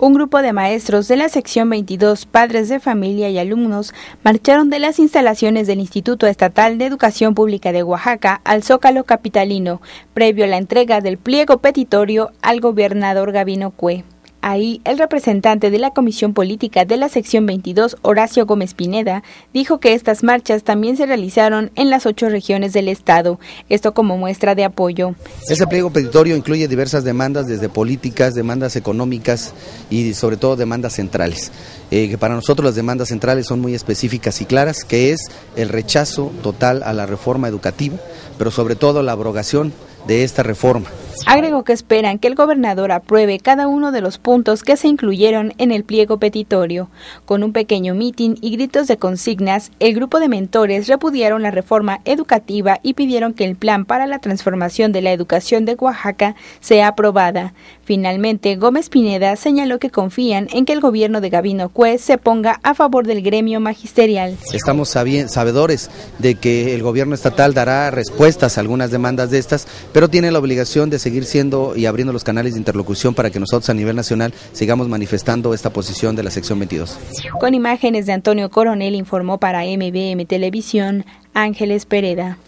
un grupo de maestros de la sección 22, padres de familia y alumnos, marcharon de las instalaciones del Instituto Estatal de Educación Pública de Oaxaca al Zócalo Capitalino, previo a la entrega del pliego petitorio al gobernador Gabino Cue. Ahí, el representante de la Comisión Política de la Sección 22, Horacio Gómez Pineda, dijo que estas marchas también se realizaron en las ocho regiones del Estado, esto como muestra de apoyo. Ese pliego petitorio incluye diversas demandas, desde políticas, demandas económicas y sobre todo demandas centrales. Eh, que para nosotros las demandas centrales son muy específicas y claras, que es el rechazo total a la reforma educativa, pero sobre todo la abrogación de esta reforma. Agregó que esperan que el gobernador apruebe cada uno de los puntos que se incluyeron en el pliego petitorio. Con un pequeño mitin y gritos de consignas, el grupo de mentores repudiaron la reforma educativa y pidieron que el plan para la transformación de la educación de Oaxaca sea aprobada. Finalmente, Gómez Pineda señaló que confían en que el gobierno de Gabino Cue se ponga a favor del gremio magisterial. Estamos sabedores de que el gobierno estatal dará respuestas a algunas demandas de estas, pero tiene la obligación de seguir y abriendo los canales de interlocución para que nosotros a nivel nacional sigamos manifestando esta posición de la sección 22. Con imágenes de Antonio Coronel informó para MBM Televisión Ángeles Pereda.